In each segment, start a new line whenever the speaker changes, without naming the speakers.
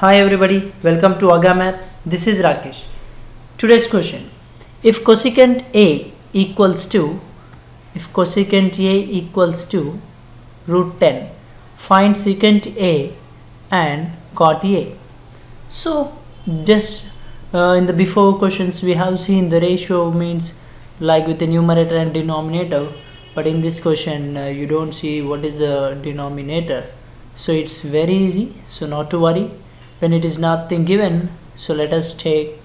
Hi everybody, welcome to AGAA-MATH. This is Rakesh. Today's question: If cosecant A equals to if cosecant A equals to root 10, find secant A and cot A. So just uh, in the before questions we have seen the ratio means like with the numerator and denominator but in this question uh, you don't see what is the denominator so it's very easy so not to worry when it is nothing given so let us take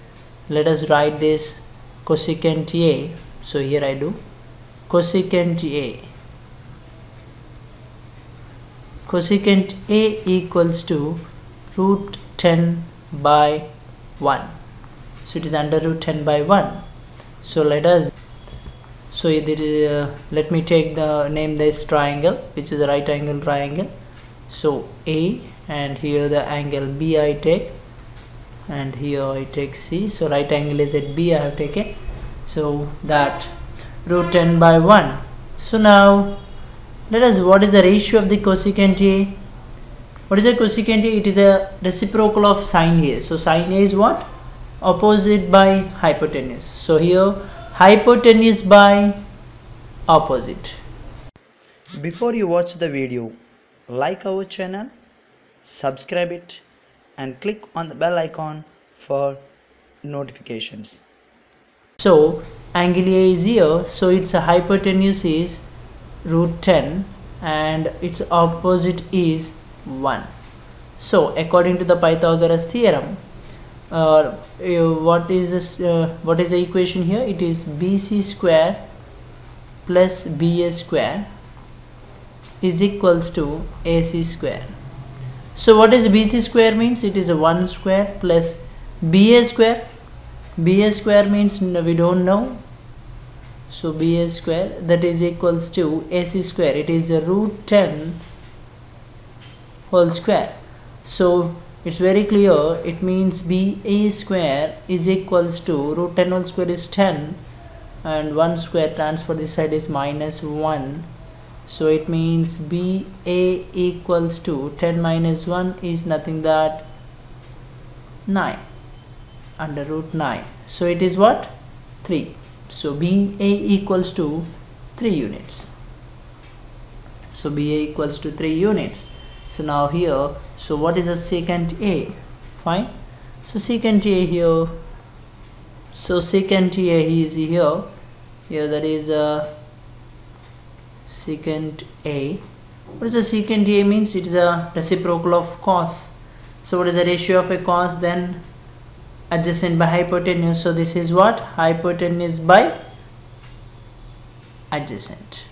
let us write this cosecant A. So here I do cosecant A. Cosecant A equals to root 10 by 1 so it is under root 10 by 1 so let us so uh, let me take the name this triangle which is a right angle triangle so A and here the angle B I take and here I take C. So right angle is at B I have taken. So that root 10 by 1 so now let us what is the ratio of the cosecant A? What is a cosecant A? It is a reciprocal of sine A. So sine A is what? Opposite by hypotenuse. So here hypotenuse by opposite.
Before you watch the video like our channel subscribe it and click on the bell icon for notifications.
So angle A is here. So its hypotenuse is root 10 and its opposite is 1 so according to the Pythagoras theorem uh, what is this uh, what is the equation here? It is bc square plus ba square is equals to AC square. So what is BC square means? It is a 1 square plus BA square. BA square means we don't know. So BA square that is equals to AC square. It is a root 10 whole square. So it's very clear. It means BA square is equals to root 10 whole square is 10 and 1 square transfer this side is minus 1 so it means BA equals to 10 minus 1 is nothing that 9 under root 9 so it is what? 3 so BA equals to 3 units. So BA equals to 3 units. So now here so what is a secant A? Fine. So secant A here. So secant A is here. Here that is a secant A. What is a secant A means? It is a reciprocal of cos. So what is the ratio of a cos then? Adjacent by hypotenuse. So this is what? Hypotenuse by adjacent.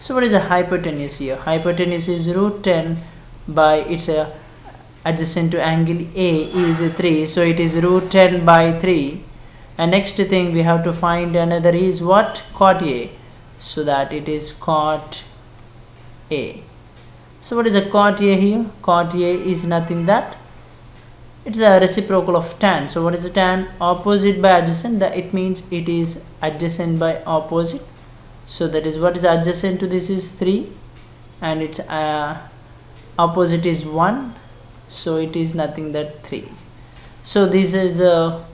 So what is a hypotenuse here? Hypotenuse is root 10 by its a adjacent to angle A is 3. So it is root 10 by 3. And next thing we have to find another is what? Cot A so that it is cot A. So what is a cot A here? Cot A is nothing that it's a reciprocal of tan. So what is a tan? Opposite by adjacent. That it means it is adjacent by opposite. So that is what is adjacent to this is 3 and its uh, opposite is 1 so it is nothing that 3 so this is a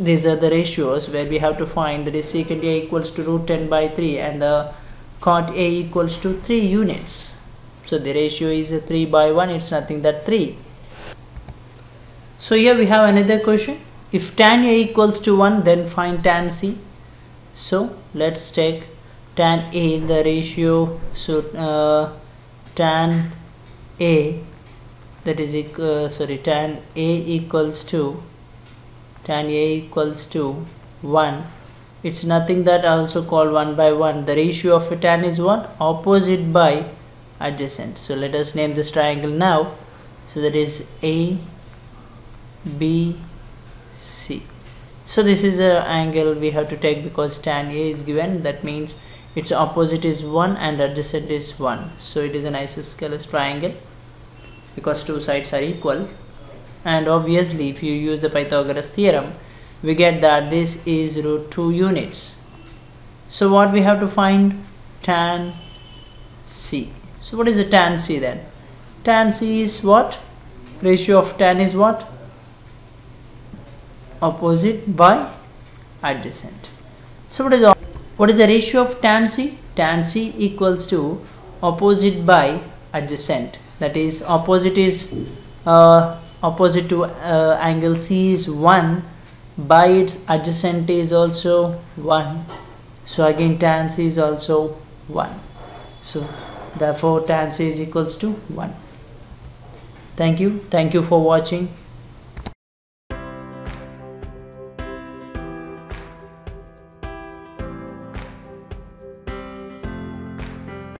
these are the ratios where we have to find that is secant A equals to root 10 by 3 and the cot A equals to 3 units. So the ratio is 3 by 1, it's nothing that 3. So here we have another question. If tan A equals to 1 then find tan C. So let's take tan A in the ratio so uh, tan A that is uh, sorry tan A equals to tan a equals to 1 it's nothing that I also call 1 by 1 the ratio of a tan is 1 opposite by adjacent. So let us name this triangle now. So that is a b c. So this is a angle we have to take because tan a is given. That means its opposite is 1 and adjacent is 1 so it is an isosceles triangle because two sides are equal and obviously if you use the Pythagoras theorem we get that this is root 2 units. So what we have to find? Tan C. So what is the tan C then? Tan C is what? Ratio of tan is what? Opposite by adjacent. So what is what is the ratio of tan c? Tan c equals to opposite by adjacent. That is opposite is uh, opposite to uh, angle c is 1 by its adjacent is also 1 so again tan c is also 1 so therefore tan c is equals to 1 thank you. Thank you for watching